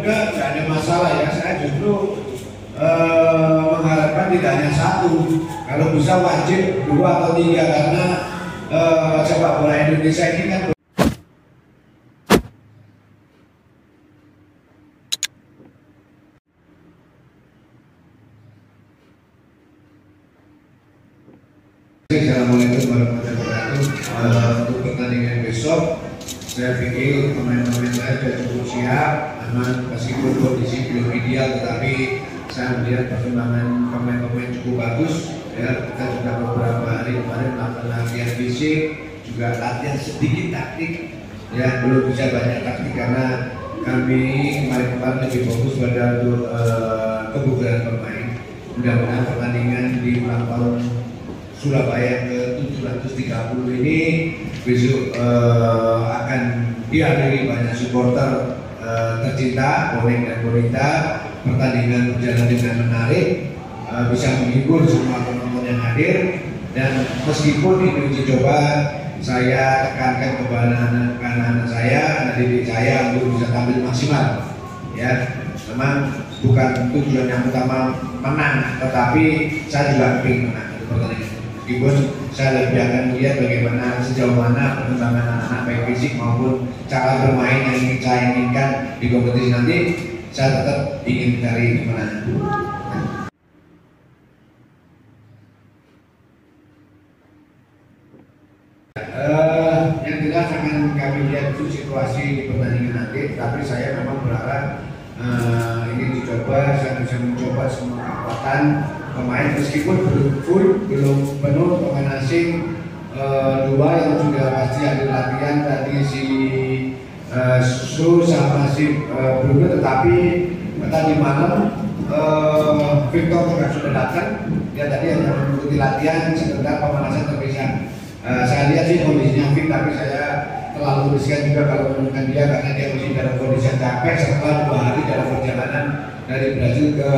muda tidak ada masalah ya. Saya justru eh, mengharapkan tidak hanya satu. Kalau bisa wajib dua atau tiga karena eh, sepak bola Indonesia ini kan Assalamualaikum warahmatullahi wabarakatuh. Eh, untuk pertandingan besok, saya pikir pemain-pemain saya sudah cukup siap. Aman meskipun kondisi belum ideal, tetapi saya melihat perkembangan pemain-pemain cukup bagus. Ya, kita sudah beberapa hari kemarin melakukan latihan fisik, juga latihan sedikit taktik. Ya, belum bisa banyak taktik karena kami kemarin-kemarin lebih fokus pada untuk eh, kebugaran pemain. Mudah-mudahan pertandingan di ulang tahun Surabaya ke 730 ini besok eh, akan dihadiri banyak supporter eh, tercinta bonek dan bonita pertandingan berjalan dengan menarik eh, bisa menghibur semua penonton yang hadir. Dan meskipun ini uji coba saya tekankan kepada anak-anak saya anak didik saya untuk bisa tampil maksimal. Ya memang bukan tujuan yang utama menang tetapi saya juga ingin menang pertandingan meskipun saya lebih akan melihat bagaimana sejauh mana perkembangan anak-anak baik fisik maupun cara bermain yang ingin saya inginkan di kompetisi nanti saya tetap ingin mencari kemenangan. Eh, yang akan kami lihat itu situasi di pertandingan nanti, tapi saya memang berharap eh, ini dicoba, saya bisa mencoba semua kekuatan pemain meskipun belum full, belum penuh pemain asing eh, dua yang sudah pasti ada latihan tadi si eh, Su sama si eh, Bruno. Tetapi tadi malam eh, Victor juga sudah datang. Dia tadi hanya mengikuti latihan sebentar pemanasan terpisah. Eh, saya lihat sih kondisinya fit tapi saya terlalu riskan juga kalau menemukan dia karena dia masih dalam kondisi yang capek setelah dua hari dalam perjalanan dari Brazil ke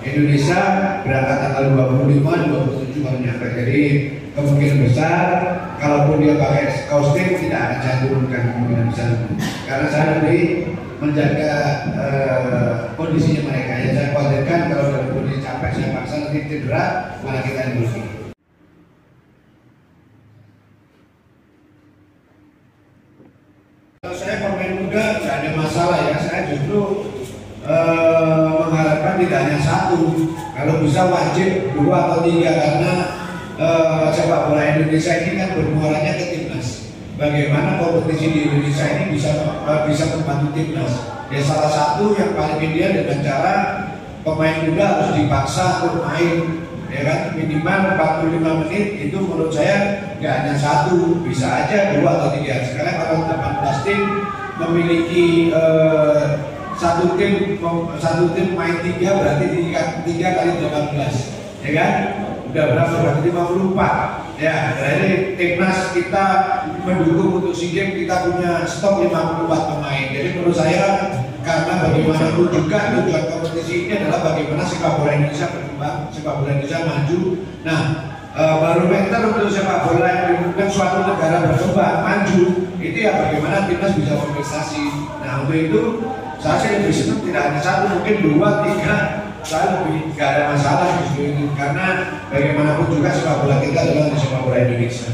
Indonesia berangkat tanggal 25 27 baru nyampe. Jadi kemungkinan besar kalaupun dia pakai kaos tim tidak akan saya turunkan kemungkinan besar. Karena saya lebih menjaga eh, kondisinya mereka. Yang saya khawatirkan kalau dalam kondisi capek saya paksa nanti cedera malah kita yang Kalau saya pemain muda tidak ada masalah ya. Saya justru eh, tidak hanya satu. Kalau bisa wajib dua atau tiga karena eh, sepak bola Indonesia ini kan bermuaranya ke timnas. Bagaimana kompetisi di Indonesia ini bisa eh, bisa membantu timnas? Ya salah satu yang paling ideal dengan cara pemain muda harus dipaksa untuk main ya kan minimal 45 menit itu menurut saya nggak hanya satu bisa aja dua atau tiga sekarang kalau 18 tim memiliki eh, satu tim satu tim main tiga berarti tiga, tiga kali 18 ya kan? Udah berapa? Berarti 54 ya jadi timnas kita mendukung untuk SEA Games kita punya stok 54 pemain. Jadi menurut saya karena bagaimanapun juga tujuan kompetisi ini adalah bagaimana sepak bola Indonesia berkembang, sepak bola Indonesia maju. Nah, e, barometer untuk sepak bola yang dilakukan suatu negara berkembang, maju, itu ya bagaimana timnas bisa berprestasi. Nah, untuk itu saya sih lebih senang tidak hanya satu, mungkin dua, tiga, saya lebih gak ada masalah justru itu karena bagaimanapun juga sepak bola kita adalah sepak bola Indonesia.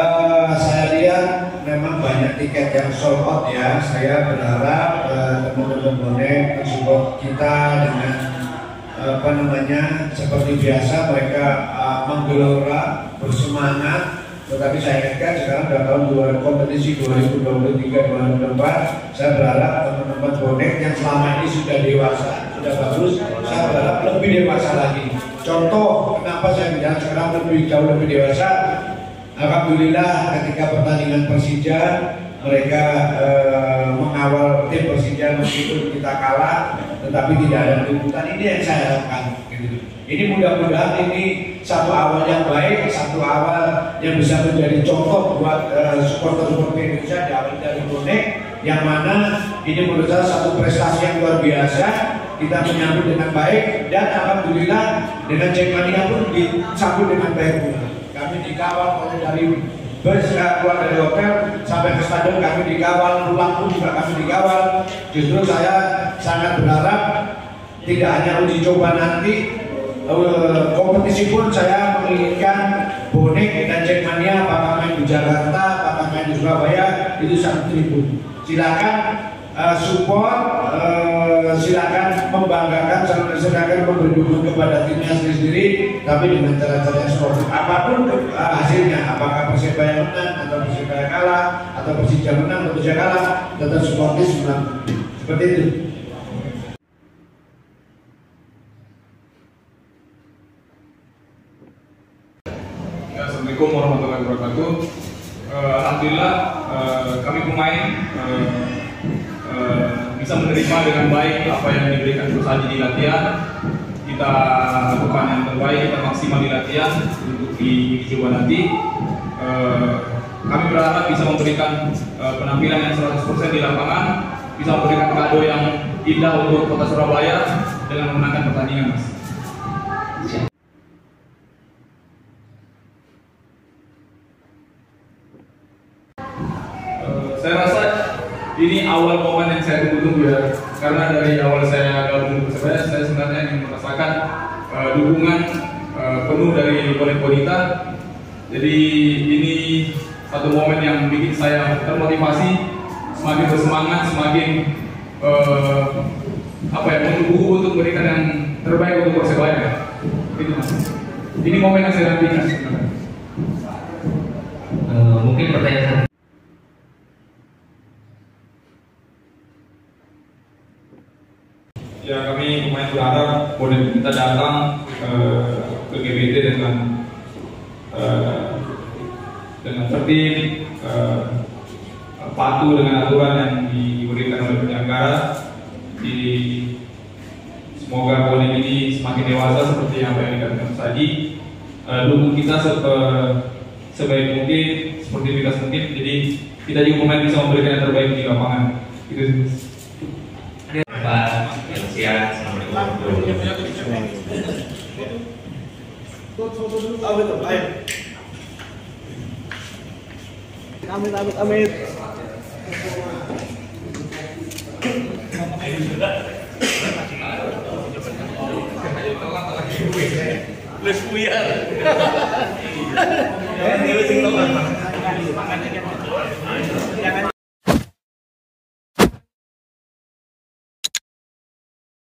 Uh, saya lihat memang banyak tiket yang sold out ya. Saya berharap uh, teman-teman bonek mensupport kita dengan uh, apa namanya seperti biasa mereka uh, menggelora bersemangat. Tetapi saya ingatkan sekarang sudah tahun dua kompetisi 2023-2024 saya berharap teman-teman bonek yang selama ini sudah dewasa sudah bagus saya berharap lebih dewasa lagi contoh kenapa saya bilang sekarang lebih jauh lebih dewasa Alhamdulillah ketika pertandingan Persija mereka eh, mengawal tim Persija meskipun kita kalah tetapi tidak ada tuntutan ini yang saya harapkan gitu. Ini mudah-mudahan ini satu awal yang baik, satu awal yang bisa menjadi contoh buat eh, supporter-supporter Indonesia di awal dari bonek yang mana ini menurut saya satu prestasi yang luar biasa. Kita menyambut dengan baik dan alhamdulillah dengan Jackmania pun disambut dengan baik kami dikawal oleh dari bus nggak keluar dari hotel sampai ke stadion kami dikawal, pulang pun juga kami dikawal. Justru saya sangat berharap tidak hanya uji coba nanti eh, kompetisi pun saya menginginkan bonek dan Jackmania apakah main di Jakarta, apakah main di Surabaya itu satu tribun. Silakan uh, support, silakan membanggakan, silakan memberi dukungan kepada tapi dengan cara-cara yang. Apa pun uh, hasilnya, apakah Persebaya menang atau Persebaya kalah, atau Persija menang atau Persija kalah, tetap sportif menang. Seperti itu. Assalamualaikum warahmatullahi wabarakatuh. Uh, Alhamdulillah uh, kami pemain bisa menerima dengan baik apa yang diberikan Coach di latihan. Kita lakukan yang terbaik, kita maksimal di latihan untuk di coba nanti. Uh, kami berharap bisa memberikan uh, penampilan yang 100% di lapangan, bisa memberikan kado yang indah untuk kota Surabaya dengan memenangkan pertandingan, Mas. Eh, saya rasa ini awal momen yang saya tunggu-tunggu ya karena dari awal saya gabung di Persebaya saya sebenarnya ingin merasakan eh, dukungan eh, penuh dari bonek wanita jadi ini satu momen yang bikin saya termotivasi semakin bersemangat semakin eh, apa ya menunggu untuk memberikan yang terbaik untuk Persebaya itu mas. Ini momen yang saya nantikan Eh, mungkin pertanyaan Ya kami pemain boleh kita datang eh, ke GBT dengan eh, dengan tertib, eh, patuh dengan aturan yang diberikan oleh penyelenggara. Di semoga bonek ini semakin dewasa seperti yang apa yang dikatakan tadi. Dukung kita se- eh, sebaik mungkin, sportivitas mungkin. Jadi kita juga pemain bisa memberikan yang terbaik di lapangan. Itu. Pak Elsian, أو هضم أيوه